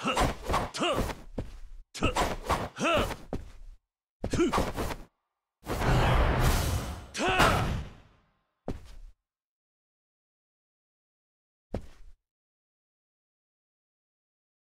Huh!